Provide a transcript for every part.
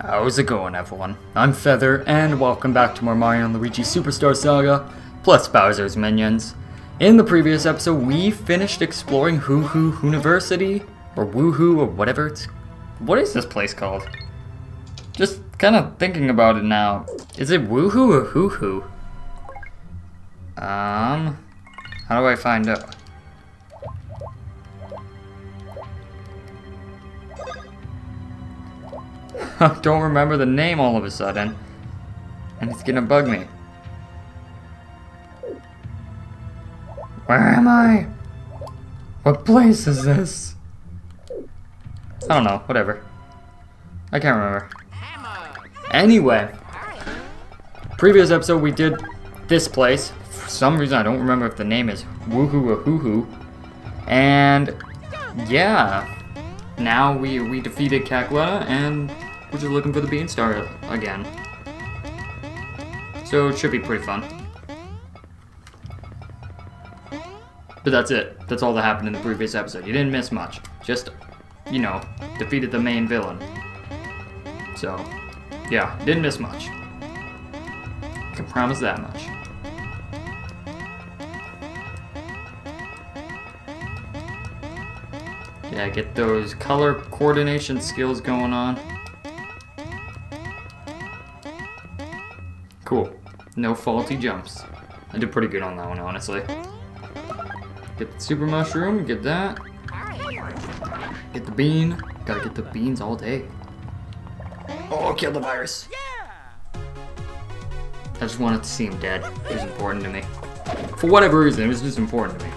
How's it going, everyone? I'm Feather, and welcome back to more Mario Luigi Superstar Saga, plus Bowser's Minions. In the previous episode, we finished exploring Hoo Hoo University, or Woohoo, or whatever it's... What is this place called? Just kind of thinking about it now. Is it Woohoo or Hoo Hoo? Um... How do I find out? Don't remember the name all of a sudden. And it's gonna bug me. Where am I? What place is this? I don't know, whatever. I can't remember. Anyway, previous episode we did this place. For some reason I don't remember if the name is Woohoo or Hoo Hoo. And yeah, now we we defeated Cackletta and we're just looking for the Bean Star again. So it should be pretty fun. But that's it. That's all that happened in the previous episode. You didn't miss much. Just, you know, defeated the main villain. So, yeah, didn't miss much. I Can promise that much. Yeah, get those color coordination skills going on. No faulty jumps. I did pretty good on that one, honestly. Get the super mushroom, get that. Get the bean. Gotta get the beans all day. Oh, kill the virus. I just wanted to see him dead. It was important to me. For whatever reason, it was just important to me.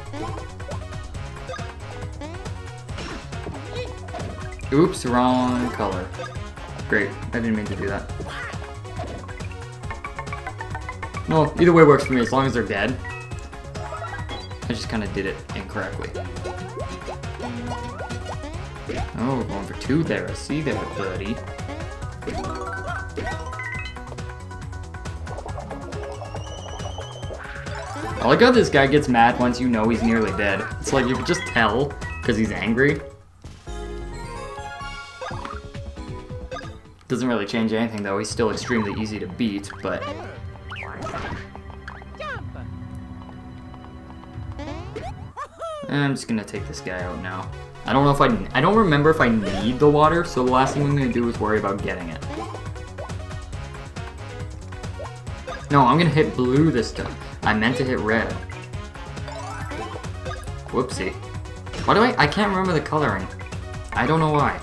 Oops, wrong color. Great, I didn't mean to do that. Well, either way works for me, as long as they're dead. I just kind of did it incorrectly. Oh, we're going for two there. I see there, buddy. I like how this guy gets mad once you know he's nearly dead. It's like you can just tell because he's angry. Doesn't really change anything though, he's still extremely easy to beat, but... I'm just gonna take this guy out now. I don't know if I... I don't remember if I need the water, so the last thing I'm gonna do is worry about getting it. No, I'm gonna hit blue this time. I meant to hit red. Whoopsie. Why do I... I can't remember the coloring. I don't know why.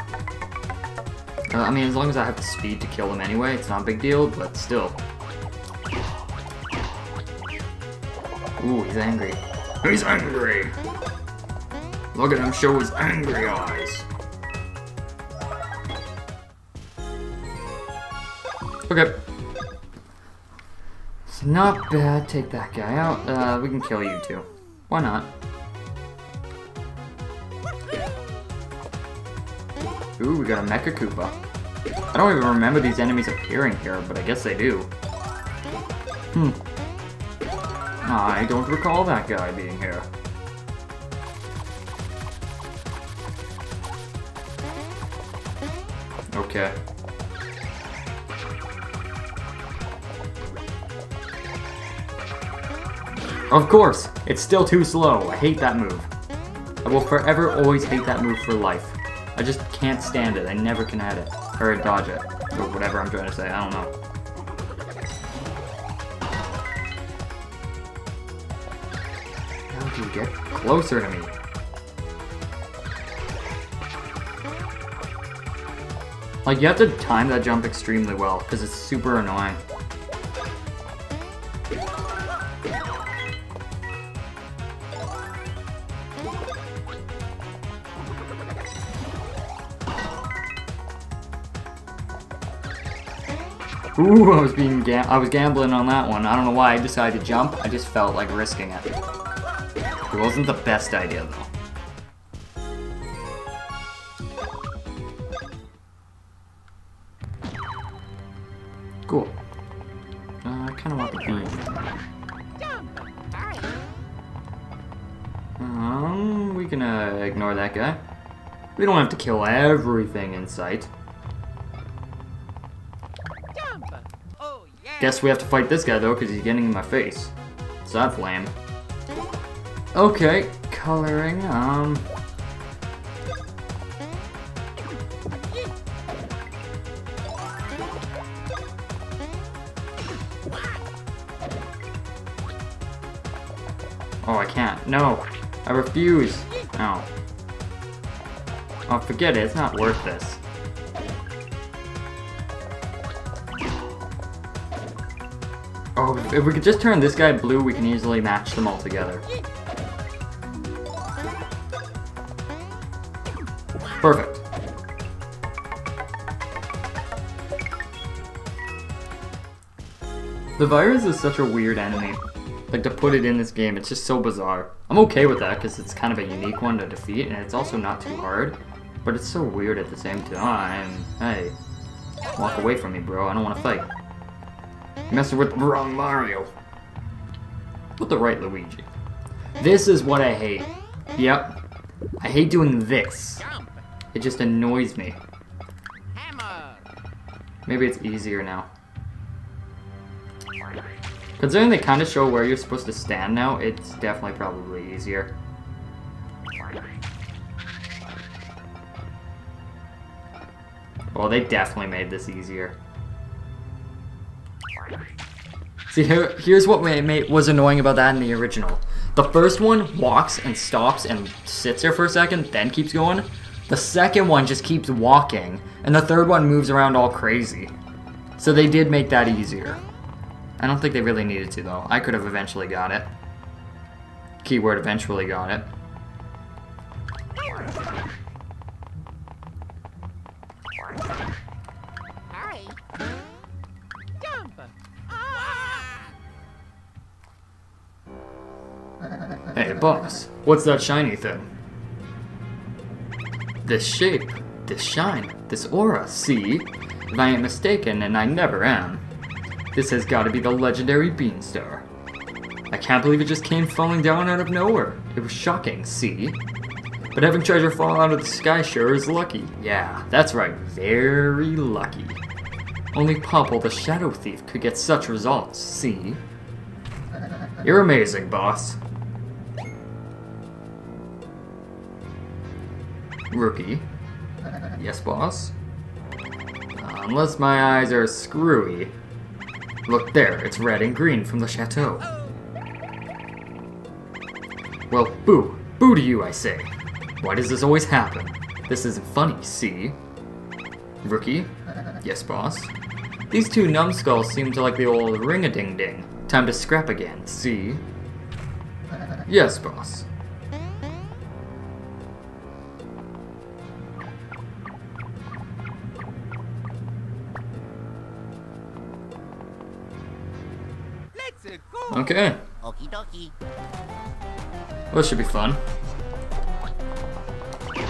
Uh, I mean, as long as I have the speed to kill him anyway, it's not a big deal, but still. Ooh, he's angry. He's angry! Look at him show his angry eyes. Okay. It's not bad. Take that guy out. Uh, we can kill you too. Why not? Ooh, we got a Mecha Koopa. I don't even remember these enemies appearing here, but I guess they do. Hmm. I don't recall that guy being here. Okay. Of course! It's still too slow. I hate that move. I will forever always hate that move for life. I just can't stand it. I never can add it. Or dodge it. Or whatever I'm trying to say. I don't know. How did you get closer to me? Like, you have to time that jump extremely well, because it's super annoying. Ooh, I was being gam I was gambling on that one. I don't know why I decided to jump. I just felt like risking it. It wasn't the best idea though. We don't have to kill everything in sight. Oh, Guess we have to fight this guy though, because he's getting in my face. So that's lame. Okay, coloring, um... Oh, I can't. No! I refuse! No. Oh, forget it. It's not worth this. Oh, if we could just turn this guy blue, we can easily match them all together. Perfect. The virus is such a weird enemy. Like, to put it in this game, it's just so bizarre. I'm okay with that, because it's kind of a unique one to defeat, and it's also not too hard. But it's so weird at the same time. Hey, walk away from me, bro. I don't want to fight. Messing with the wrong Mario. With the right Luigi. This is what I hate. Yep. I hate doing this. It just annoys me. Maybe it's easier now. Considering they kind of show where you're supposed to stand now, it's definitely probably easier. Well, they definitely made this easier. See, here, here's what was annoying about that in the original. The first one walks and stops and sits there for a second, then keeps going. The second one just keeps walking, and the third one moves around all crazy. So they did make that easier. I don't think they really needed to, though. I could have eventually got it. Keyword eventually got it. Hey, boss, what's that shiny thing? This shape, this shine, this aura, see? If I ain't mistaken, and I never am, this has got to be the legendary Beanstar. I can't believe it just came falling down out of nowhere. It was shocking, see? But having treasure fall out of the sky sure is lucky. Yeah, that's right, very lucky. Only Popple the Shadow Thief could get such results, see? You're amazing, boss. Rookie. Yes, boss? Uh, unless my eyes are screwy. Look there, it's red and green from the chateau. Well, boo. Boo to you, I say. Why does this always happen? This isn't funny, see? Rookie? Yes, boss? These two numbskulls seem to like the old ring-a-ding-ding. Time to scrap again, see? Yes, boss. Okay. Okie dokie. Well, this should be fun.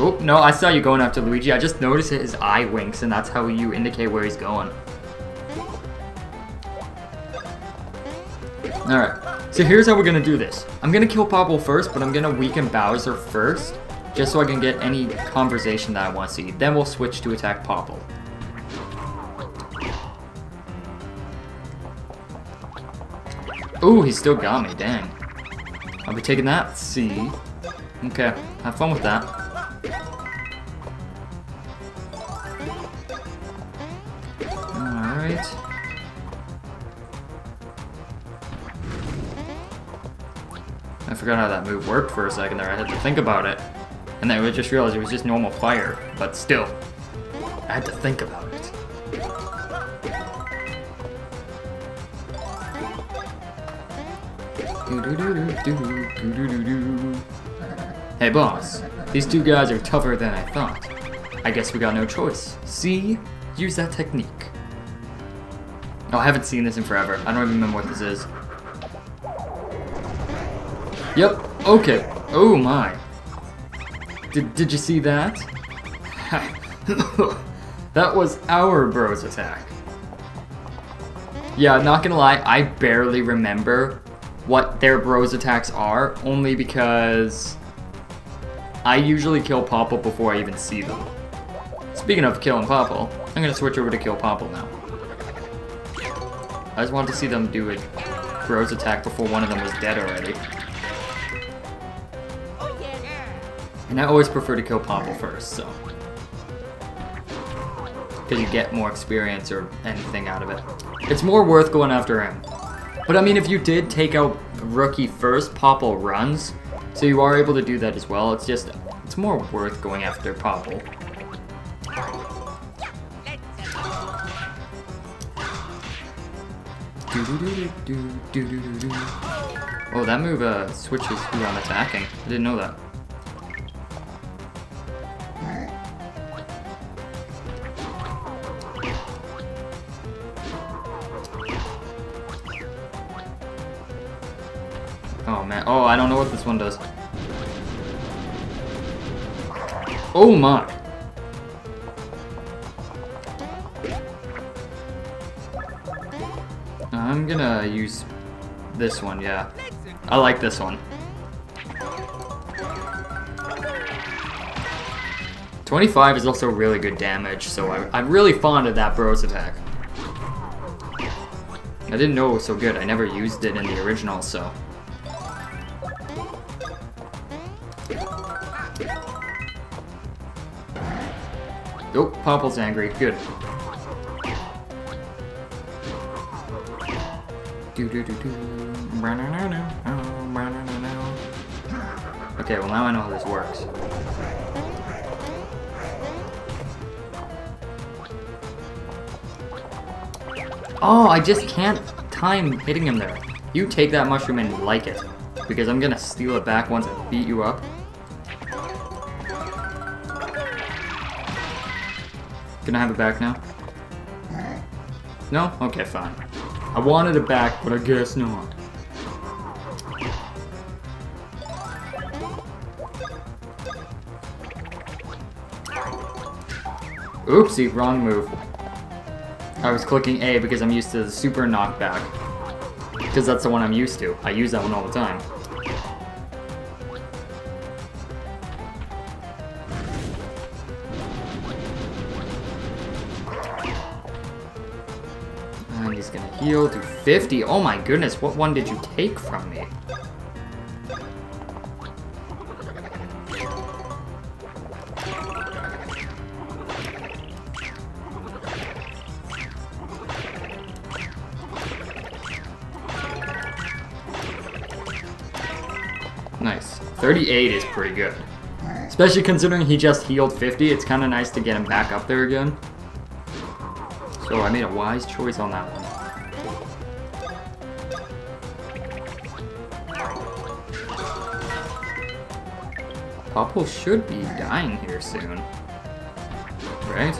Oh, no, I saw you going after Luigi. I just noticed his eye winks, and that's how you indicate where he's going. Alright, so here's how we're gonna do this. I'm gonna kill Popple first, but I'm gonna weaken Bowser first, just so I can get any conversation that I want to see. Then we'll switch to attack Popple. Ooh, he still got me, dang. I'll be taking that. See. Okay, have fun with that. Forgot how that move worked for a second there. I had to think about it. And then I just realized it was just normal fire. But still, I had to think about it. Hey boss, these two guys are tougher than I thought. I guess we got no choice. See? Use that technique. Oh, I haven't seen this in forever. I don't even remember what this is. Yep, okay. Oh my. Did, did you see that? that was our bro's attack. Yeah, not gonna lie, I barely remember what their bros attacks are, only because I usually kill Popple before I even see them. Speaking of killing Popple, I'm gonna switch over to kill Popple now. I just wanted to see them do a Bros attack before one of them was dead already. And I always prefer to kill Popple first, so. Because you get more experience or anything out of it. It's more worth going after him. But I mean, if you did take out Rookie first, Popple runs. So you are able to do that as well. It's just, it's more worth going after Popple. Oh, that move uh, switches who I'm attacking. I didn't know that. Man, oh I don't know what this one does. Oh my! I'm gonna use this one, yeah. I like this one. 25 is also really good damage, so I, am really fond of that Bros attack. I didn't know it was so good. I never used it in the original, so... Oh, Popple's angry. Good. Oh, okay, well now I know how this works. Oh, I just can't time hitting him there. You take that mushroom and like it. Because I'm gonna steal it back once I beat you up. Can I have it back now? No? Okay, fine. I wanted it back, but I guess not. Oopsie, wrong move. I was clicking A because I'm used to the super knockback. Because that's the one I'm used to. I use that one all the time. Heal to 50. Oh my goodness, what one did you take from me? Nice. 38 is pretty good. Especially considering he just healed 50, it's kind of nice to get him back up there again. So I made a wise choice on that one. Popple should be dying here soon. Right?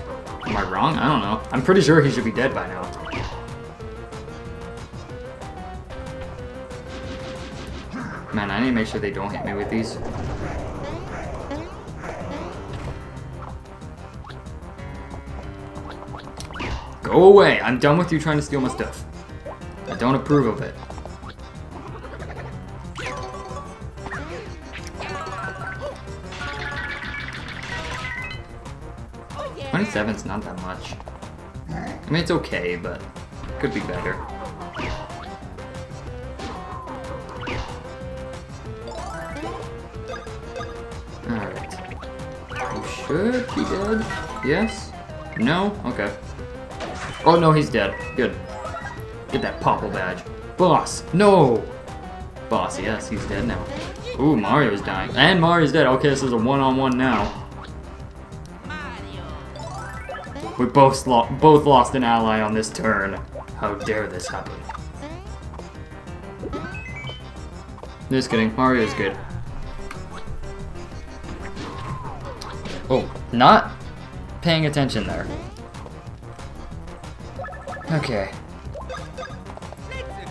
Am I wrong? I don't know. I'm pretty sure he should be dead by now. Man, I need to make sure they don't hit me with these. Go away! I'm done with you trying to steal my stuff. I don't approve of it. 27's not that much. I mean, it's okay, but could be better. Alright. You should be dead. Yes? No? Okay. Oh, no, he's dead. Good. Get that Popple badge. Boss! No! Boss, yes, he's dead now. Ooh, Mario's dying. And Mario's dead. Okay, this is a one-on-one -on -one now. We both, lo both lost an ally on this turn. How dare this happen? Just kidding, Mario's good. Oh, not paying attention there. Okay.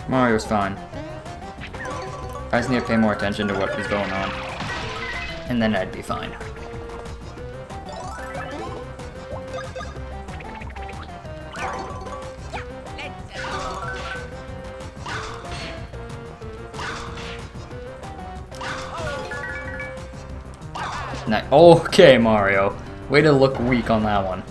Mario's fine. I just need to pay more attention to what is going on. And then I'd be fine. Nice. Okay, Mario. Way to look weak on that one.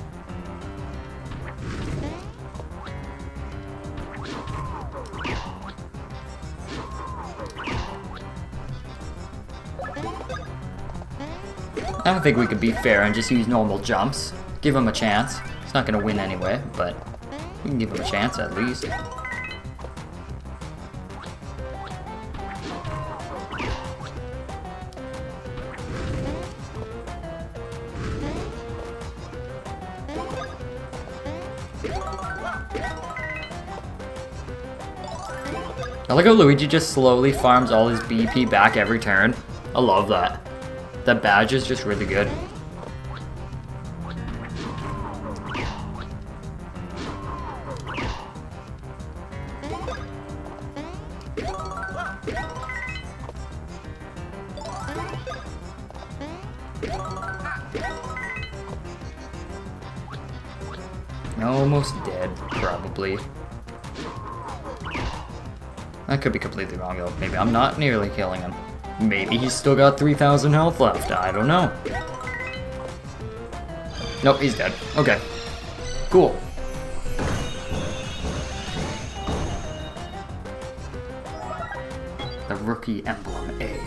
I don't think we could be fair and just use normal jumps. Give him a chance. He's not going to win anyway, but we can give him a chance at least. Like how Luigi just slowly farms all his BP back every turn. I love that. That badge is just really good. Maybe I'm not nearly killing him. Maybe he's still got 3,000 health left. I don't know. Nope, he's dead. Okay. Cool. The rookie emblem A.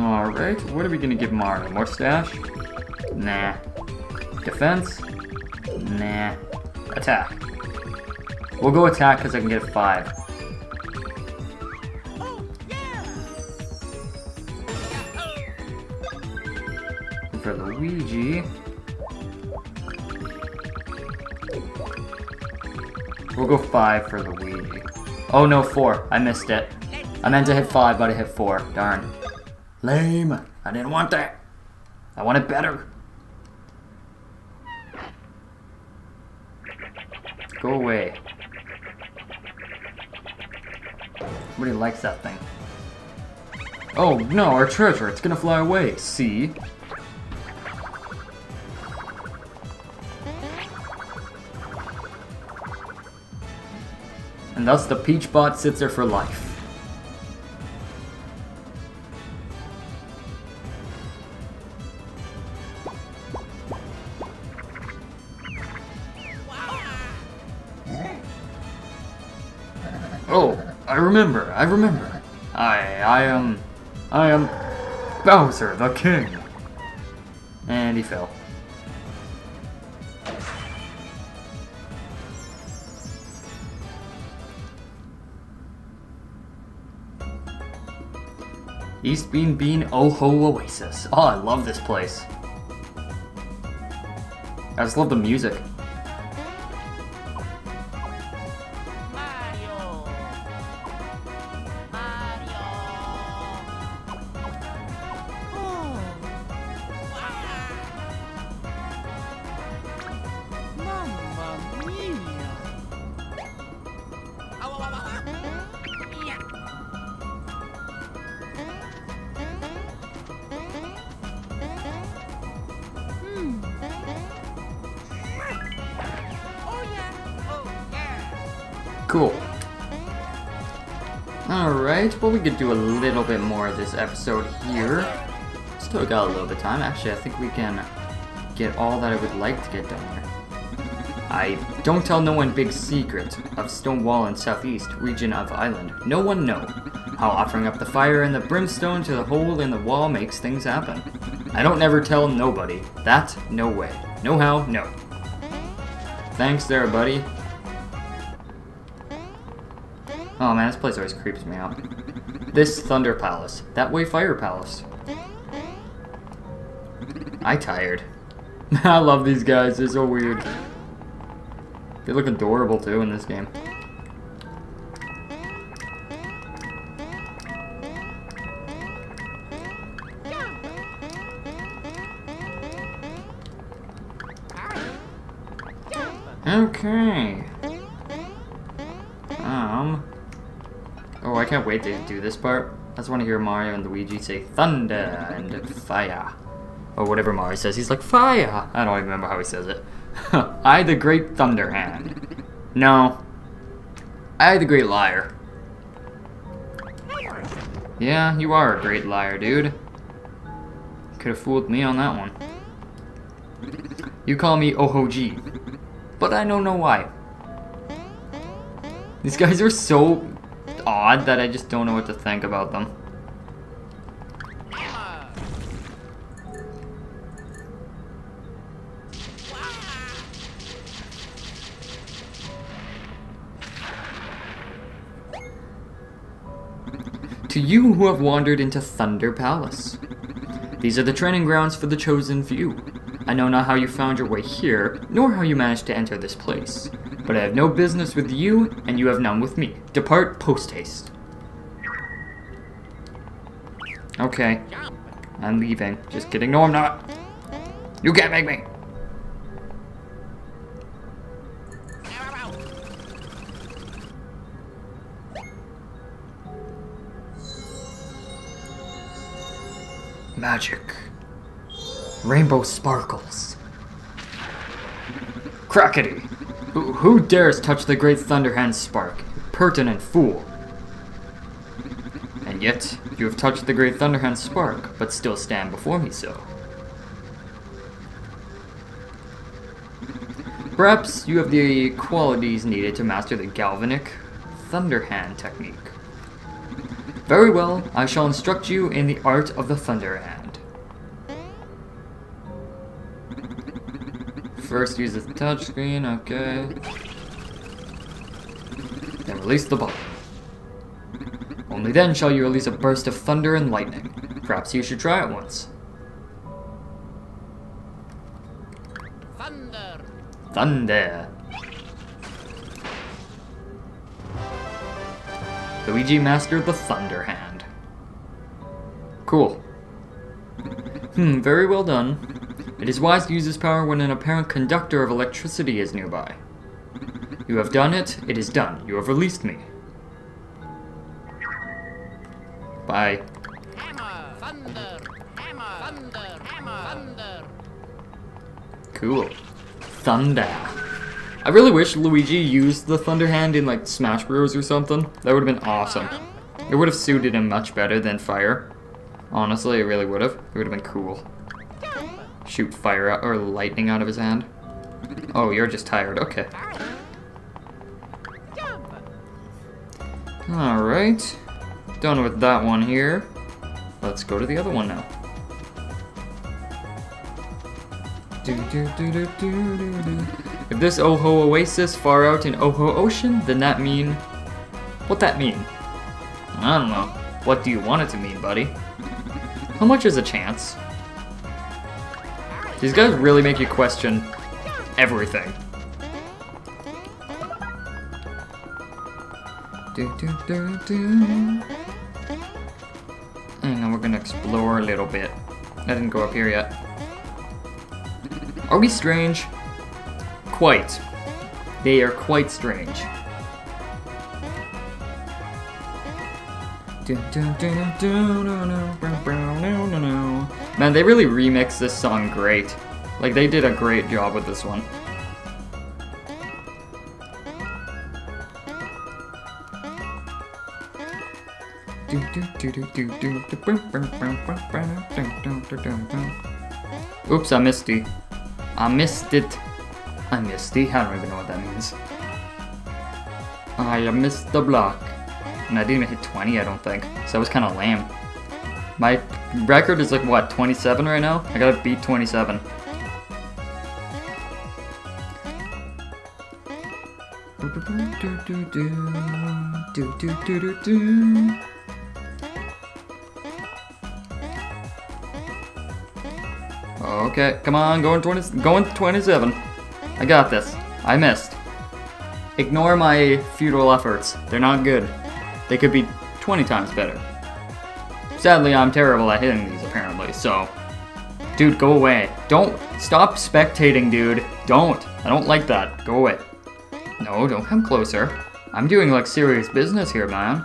Alright, what are we gonna give Mario? More stash? Nah. Defense? Nah. Attack. We'll go attack because I can get a 5. For Luigi... We'll go 5 for the Luigi. Oh no, 4. I missed it. I meant to hit 5, but I hit 4. Darn. Lame. I didn't want that. I want it better. Go away. Nobody likes that thing. Oh no, our treasure, it's gonna fly away. See? And thus the Peach Bot sits there for life. Remember, I remember. I, I am, I am Bowser the King. And he fell. East Bean Bean Oho Oasis. Oh, I love this place. I just love the music. Cool. Alright, well we could do a little bit more of this episode here. Still got a little bit of time. Actually, I think we can get all that I would like to get done here. I don't tell no one big secret of stone wall in southeast region of island. No one know how offering up the fire and the brimstone to the hole in the wall makes things happen. I don't never tell nobody. That, no way. No how, no. Thanks there, buddy. Oh man, this place always creeps me out. This Thunder Palace. That way Fire Palace. I tired. I love these guys, they're so weird. They look adorable too in this game. Okay. Can't wait to do this part. I just want to hear Mario and Luigi say thunder and fire. Or whatever Mario says. He's like, fire! I don't even remember how he says it. I, the great thunder hand. No. I, the great liar. Yeah, you are a great liar, dude. Could have fooled me on that one. You call me Ohoji, but I don't know why. These guys are so odd that I just don't know what to think about them. To you who have wandered into Thunder Palace. These are the training grounds for the chosen few. I know not how you found your way here, nor how you managed to enter this place. But I have no business with you, and you have none with me. Depart post haste. Okay. I'm leaving. Just kidding. No, I'm not. You can't make me. Magic. Rainbow sparkles. Crackety! Who, dares touch the great Thunderhand's spark? Pertinent fool! And yet, you have touched the great Thunderhand's spark, but still stand before me so. Perhaps you have the qualities needed to master the Galvanic Thunderhand technique. Very well, I shall instruct you in the art of the Thunderhand. First use the touchscreen, okay. Then release the button. Only then shall you release a burst of thunder and lightning. Perhaps you should try it once. Thunder. Thunder. Luigi mastered the Thunder Hand. Cool. Hmm, very well done. It is wise to use this power when an apparent conductor of electricity is nearby. You have done it, it is done. You have released me. Bye. Hammer. Thunder. Hammer. Thunder. Hammer. Cool. Thunder. I really wish Luigi used the Thunder Hand in like Smash Bros or something. That would have been awesome. It would have suited him much better than fire. Honestly, it really would have. It would have been cool. Shoot fire out or lightning out of his hand. Oh, you're just tired. Okay. Alright. Done with that one here. Let's go to the other one now. Do, do, do. If this Oho Oasis far out in Oho Ocean, then that mean... What that mean? I don't know. What do you want it to mean, buddy? How much is a chance? These guys really make you question everything. Do, do, do, on, we're gonna explore a little bit. I didn't go up here yet. Are we strange? Quite. They are quite strange. Man, they really remixed this song great. Like, they did a great job with this one. Oops, I missed it. I missed it. I missed it. I don't even know what that means. I missed the block. And I didn't even hit 20, I don't think. So that was kind of lame. My record is like, what, 27 right now? I gotta beat 27. Do, do, do, do, do, do, do, do. Okay, come on, going 20, going 27. I got this. I missed. Ignore my futile efforts. They're not good. They could be 20 times better. Sadly, I'm terrible at hitting these, apparently, so... Dude, go away. Don't stop spectating, dude. Don't. I don't like that. Go away. No, don't come closer. I'm doing, like, serious business here, man.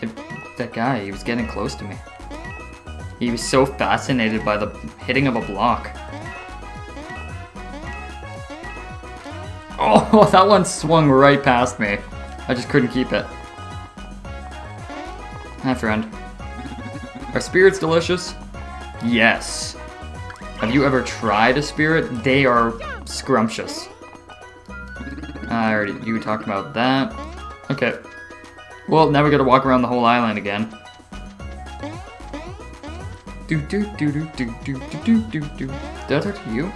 If- that guy, he was getting close to me. He was so fascinated by the hitting of a block. Oh, that one swung right past me. I just couldn't keep it. Hi, friend. Are spirits delicious? Yes. Have you ever tried a spirit? They are scrumptious. I already, you talked about that. Okay. Well, now we gotta walk around the whole island again. Do do do do do do do do do. Did I talk to you?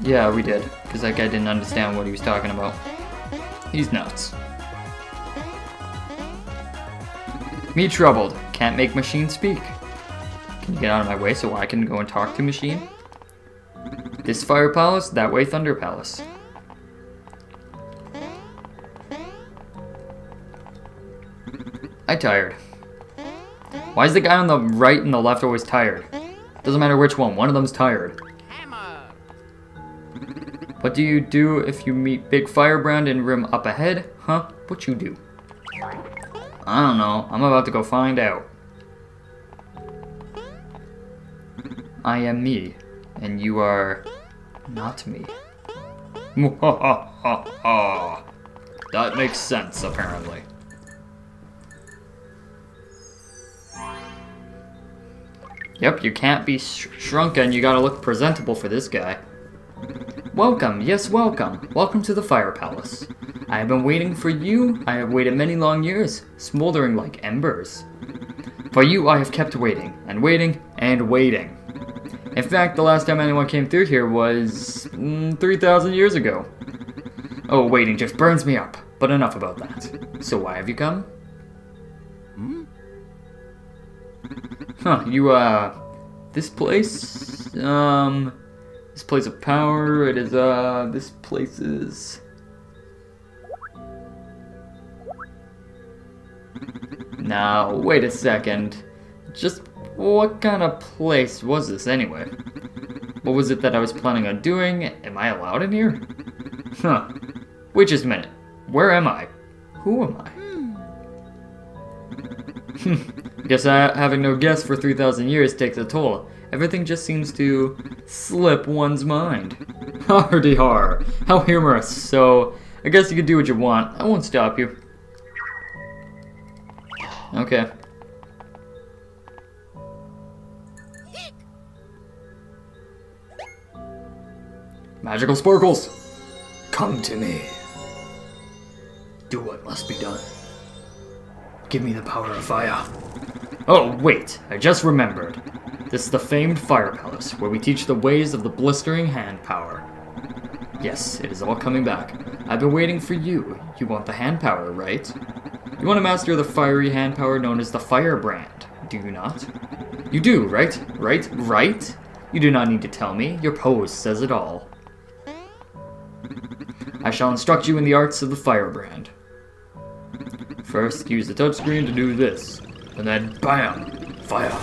Yeah, we did. Because that guy didn't understand what he was talking about. He's nuts. Me troubled. Can't make machine speak. Can you get out of my way so I can go and talk to machine? This fire palace, that way thunder palace. I tired. Why is the guy on the right and the left always tired? Doesn't matter which one, one of them's tired. What do you do if you meet Big Firebrand in Rim up ahead? Huh? What you do? I don't know. I'm about to go find out. I am me, and you are not me. that makes sense, apparently. Yep, you can't be sh shrunken. You gotta look presentable for this guy. Welcome, yes, welcome. Welcome to the Fire Palace. I have been waiting for you. I have waited many long years, smoldering like embers. For you, I have kept waiting, and waiting, and waiting. In fact, the last time anyone came through here was mm, 3,000 years ago. Oh, waiting just burns me up. But enough about that. So why have you come? Huh, you, uh, this place, um, this place of power, it is, uh, this place is... Now, wait a second. Just what kind of place was this anyway? What was it that I was planning on doing? Am I allowed in here? Huh. Wait just a minute. Where am I? Who am I? Guess I, having no guess for 3,000 years takes a toll. Everything just seems to slip one's mind. Hardy har. How humorous. So, I guess you can do what you want. I won't stop you. Okay. Magical sparkles! Come to me. Do what must be done. Give me the power of fire. Oh, wait, I just remembered. This is the famed Fire Palace, where we teach the ways of the blistering hand power. Yes, it is all coming back. I've been waiting for you. You want the hand power, right? You want to master the fiery hand power known as the Firebrand, do you not? You do, right? Right? Right? You do not need to tell me. Your pose says it all. I shall instruct you in the arts of the Firebrand. First, use the touchscreen to do this, and then BAM! Fire!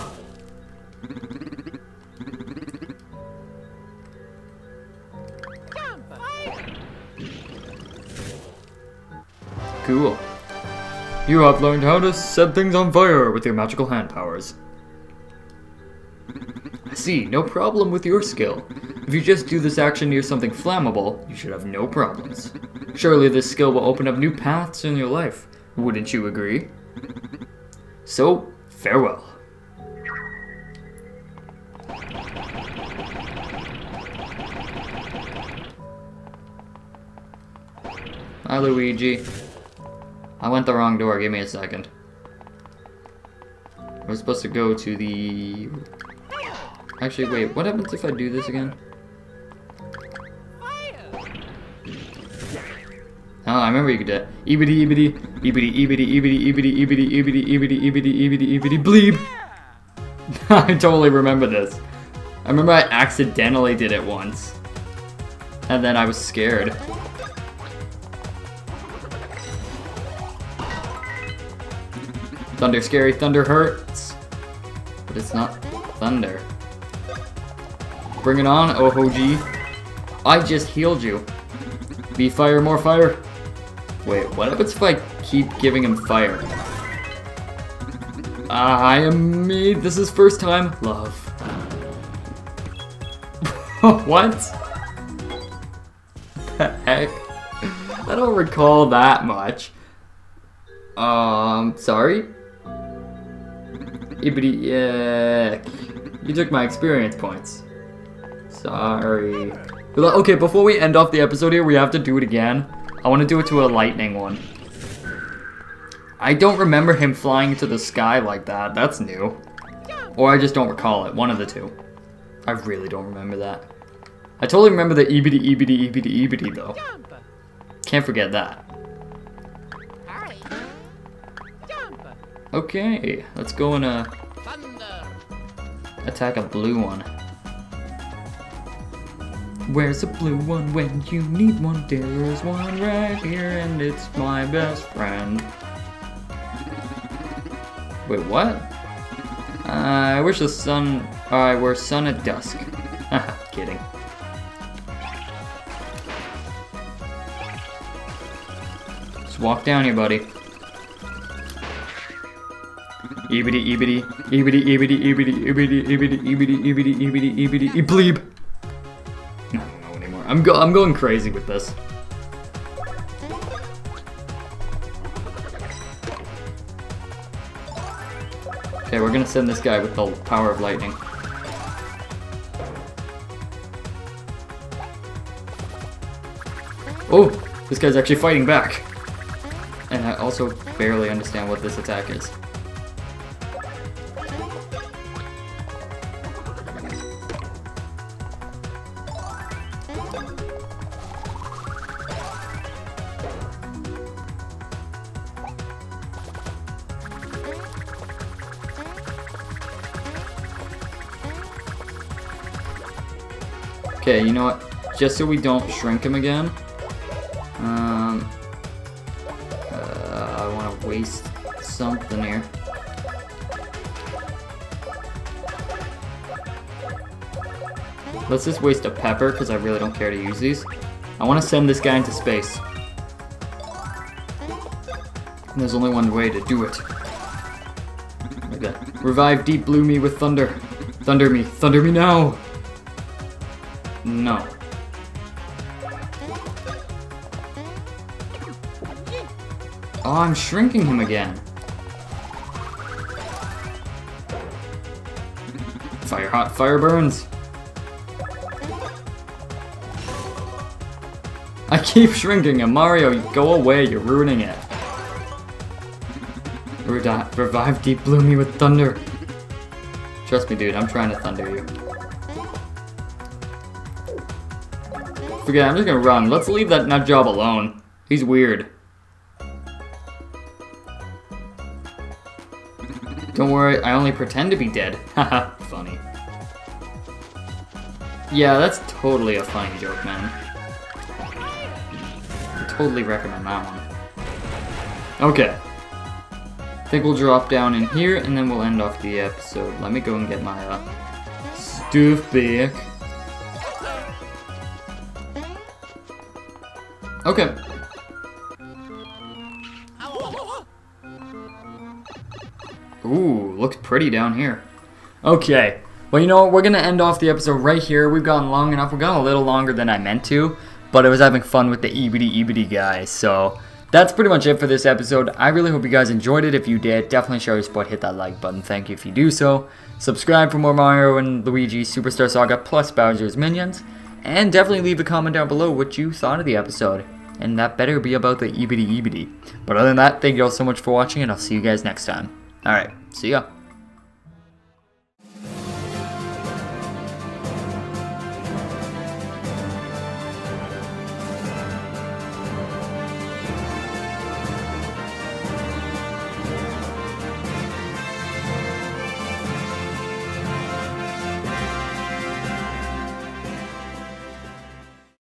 Cool. You have learned how to set things on fire with your magical hand powers. I see, no problem with your skill. If you just do this action near something flammable, you should have no problems. Surely this skill will open up new paths in your life. Wouldn't you agree? So, farewell. Hi, Luigi. I went the wrong door. Give me a second. We're supposed to go to the... Actually, wait. What happens if I do this again? Oh, I remember you could do it. Ebity, ebity, ebity, ebity, ebity, ebity, ebity, ebity, ebity, ebity, ebity, ebity, bleep. I totally remember this. I remember I accidentally did it once. And then I was scared. Thunder scary, thunder hurts. But it's not thunder. Bring it on, Ohoji. I just healed you. Be fire, more fire. Wait, what happens if I keep giving him fire? I am me. This is first time. Love. what? The heck? I don't recall that much. Um, sorry? Ibity, yeah. You took my experience points. Sorry. Okay, before we end off the episode here, we have to do it again. I want to do it to a lightning one. I don't remember him flying into the sky like that. That's new. Or I just don't recall it. One of the two. I really don't remember that. I totally remember the ebity ebity ebity ebity though. Can't forget that. Okay, let's go and uh, attack a blue one. Where's a blue one when you need one? There's one right here and it's my best friend. Wait, what? Uh, I wish the sun... I wear sun at dusk. Kidding. Just walk down here, buddy. Ebity, ebity, ebity, ebity, ebity, ebity, ebity, ebity, ebity, ebity, ebity, e I'm go I'm going crazy with this. Okay, we're gonna send this guy with the power of lightning. Oh, this guy's actually fighting back. And I also barely understand what this attack is. Know what? Just so we don't shrink him again, um, uh, I want to waste something here. Let's just waste a pepper because I really don't care to use these. I want to send this guy into space. And there's only one way to do it. Okay. Revive Deep Blue me with thunder. Thunder me. Thunder me now! No. Oh, I'm shrinking him again. Fire hot, fire burns. I keep shrinking him. Mario, you go away. You're ruining it. Revive Deep Blue me with thunder. Trust me, dude. I'm trying to thunder you. Forget I'm just gonna run. Let's leave that nut job alone. He's weird. Don't worry, I only pretend to be dead. Haha, funny. Yeah, that's totally a funny joke, man. I totally recommend that one. Okay. I think we'll drop down in here, and then we'll end off the episode. Let me go and get my, uh, stuff back. Okay. Ooh, looks pretty down here. Okay. Well, you know what? We're going to end off the episode right here. We've gone long enough. We've gone a little longer than I meant to, but I was having fun with the ebity ebity guys. So that's pretty much it for this episode. I really hope you guys enjoyed it. If you did, definitely show your support. Hit that like button. Thank you if you do so. Subscribe for more Mario and Luigi Superstar Saga plus Bowser's Minions. And definitely leave a comment down below what you thought of the episode. And that better be about the ebity ebity. But other than that, thank you all so much for watching, and I'll see you guys next time. Alright, see ya.